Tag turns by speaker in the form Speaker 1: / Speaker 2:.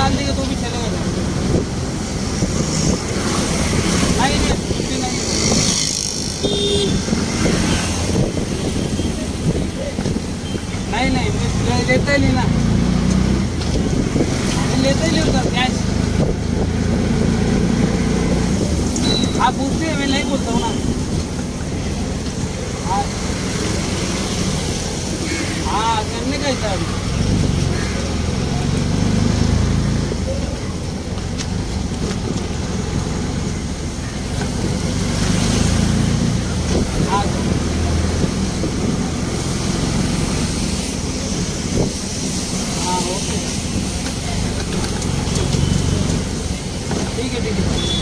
Speaker 1: डाल देंगे तो भी चलेगा नहीं नहीं नहीं नहीं लेते नहीं ना। लेते ही लेता तो कैश आप पूछते हैं, मैं नहीं बोलता हूँ ना। हाँ।, हाँ। करने का हिसाब ठीक है ठीक है